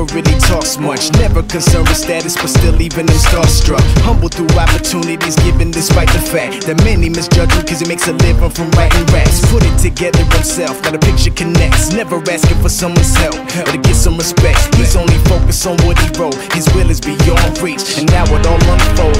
Never really talks much. Never concerned with status, but still leaving him starstruck. Humble through opportunities given despite the fact That many misjudge him cause he makes a living from writing raps. Put it together himself, now the picture connects. Never asking for someone's help, or to get some respect. He's only focused on what he wrote. His will is beyond reach And now it all unfolds,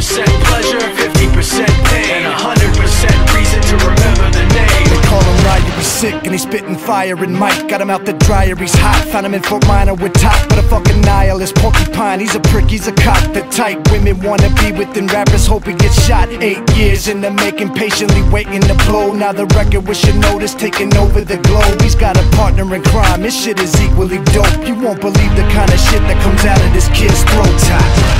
5% pleasure, 50% pain And 100% reason to remember the name. They call him Ryu, he's sick and he's spitting fire and Mike Got him out the dryer, he's hot. Found him in Fort Minor with Tak But a fucking nihilist. Porcupine He's a prick, he's a cock. The type women wanna be within rappers Hope he gets shot. Eight years in the making Patiently waiting to blow. Now the record with notice Taking over the globe. He's got a partner in crime This shit is equally dope. You won't believe the kind of shit that comes out of this kid's throat. Tak.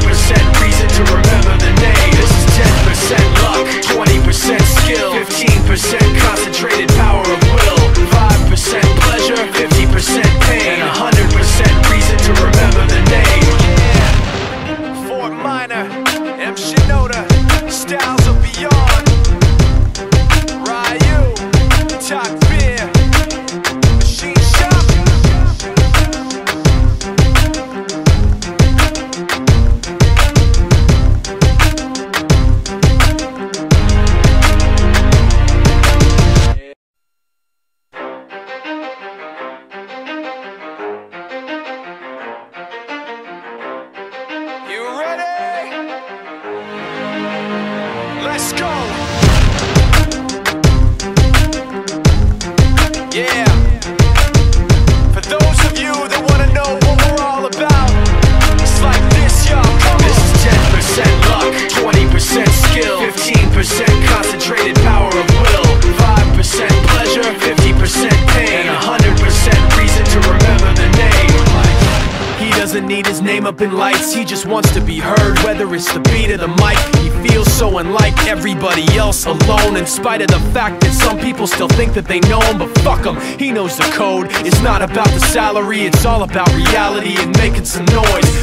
name up in lights, he just wants to be heard Whether it's the beat or the mic, he feels so unlike everybody else alone In spite of the fact that some people still think that they know him But fuck him, he knows the code. It's not about the salary, it's all about reality And making some noise,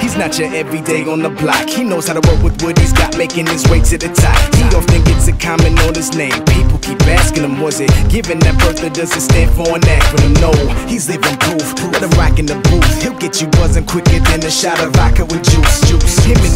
He's not your everyday on the block. He knows how to work with what he's got, making his way to the top. He often gets a comment on his name. People keep asking him, was it given that birth does it stand for an acronym? No, he's living proof. Let him rock in the booth. He'll get you buzzing quicker than a shot of vodka with juice. Juice. Him and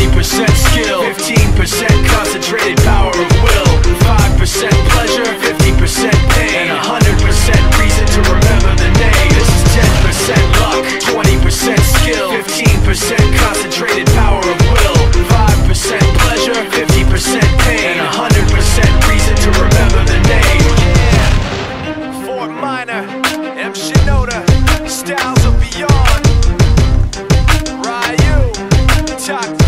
percent skill, 15% concentrated power of will, 5% pleasure, 50% pain, and 100% reason to remember the name. This is 10% luck, 20% skill, 15% concentrated power of will, 5% pleasure, 50% pain, and 100% reason to remember the name. Fort Minor, M. Shinoda, Styles of Beyond, Ryu, Tak